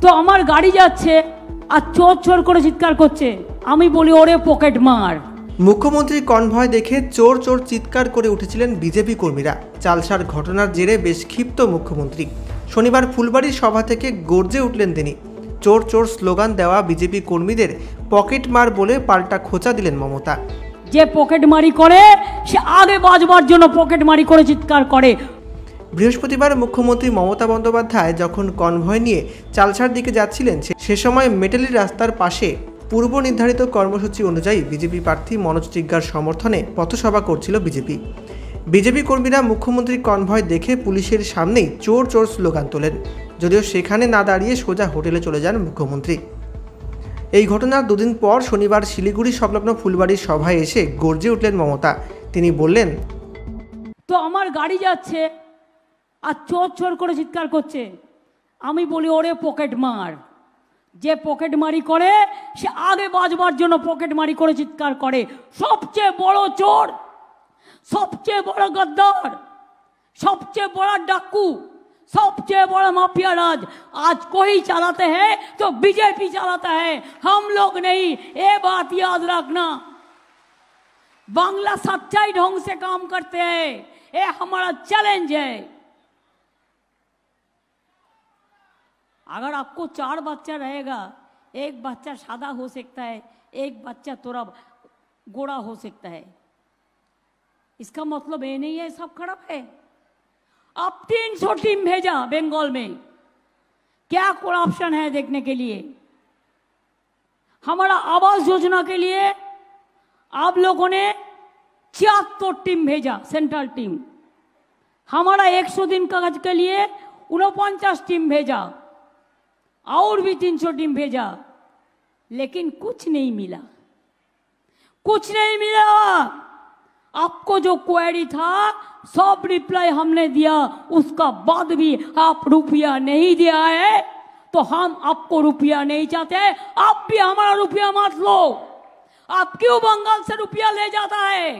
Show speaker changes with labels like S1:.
S1: তো আমার গাড়ি যাচ্ছে আর চোর চোর করে চিৎকার করছে। আমি বলি ওরে পকেট মার।
S2: মুখ্যমন্ত্রী কনভয় দেখে চোর চোর চিৎকার করে উঠেছিলেন বিজেপি কর্মীরা। চালসার ঘটনার জেরে বেশ ক্ষিপ্ত মুখ্যমন্ত্রী। শনিবার ফুলবাড়ির সভা থেকে গর্জে উঠলেন তিনি। চোর চোর স্লোগান দেওয়া বিজেপি কর্মীদের পকেট মার বলে পাল্টা খোঁচা দিলেন মমতা।
S1: যে পকেট মারি করে সে আগে বাজবার জন্য পকেট মারি করে চিৎকার করে।
S2: বৃহস্পতিবার মুখ্যমন্ত্রী মমতা বন্দ্যোপাধ্যায় যখন কনভয় নিয়ে চালসার দিকে যাচ্ছিলেন, সে- সময় মেটালি রাস্তার পাশে পূর্ব নির্ধারিত কর্মসূচি অনুযায়ী বিজেপি প্রার্থী মনোজ টিগ্গার সমর্থনে পথসভা করছিল বিজেপি। বিজেপি কর্মীরা মুখ্যমন্ত্রী কনভয় দেখে পুলিশের সামনেই চোর চোর স্লোগান তোলেন। যদিও সেখানে না দাঁড়িয়ে সোজা হোটেলে চলে যান মুখ্যমন্ত্রী। এই ঘটনার দুদিন পর শনিবার শিলিগুড়ি সংলগ্ন ফুলবাড়ির সভায় এসে গর্জে উঠলেন মমতা। তিনি বললেন,
S1: তো আমার গাড়ি যাচ্ছে আর চোর চোর করে চিৎকার করছে আমি বলি ওরে পকেট মার যে পকেট মারি করে সে আগে বাজবার জন্য পকেট মারি করে চিৎকার করে সবচেয়ে বড় চোর সবচেয়ে বড় গদ্দার सबसे बड़ा डाकू सबसे बड़ा माफिया राज आज कोई चलाते हैं तो बीजेपी चलाता है हम लोग नहीं ये बात याद रखना बांग्ला सच्चाई ढंग से काम करते हैं ये हमारा चैलेंज है अगर आपको चार बच्चा रहेगा, एक बच्चा सादा हो सकता है, एक बच्चा थोड़ा गोरा हो सकता है। इसका मतलब ये नहीं है सब खराब है। अब तीन सौ टीम भेजा बंगाल में। क्या करप्शन है देखने के लिए? हमारा आवास योजना के लिए आप लोगों ने छिहत्तर टीम भेजा, सेंट्रल टीम। हमारा 100 दिन कागज़ के लिए उनपचास टीम भेजा। और भी 300 टीम भेजा, लेकिन कुछ नहीं मिला। कुछ नहीं मिला। आपको जो क्वेरी था, सब रिप्लाई हमने दिया, उसका बाद भी आप रुपया नहीं दिया है तो हम आपको रुपया नहीं चाहते। आप भी हमारा रुपया मत लो। आप क्यों बंगाल से रुपया ले जाता है?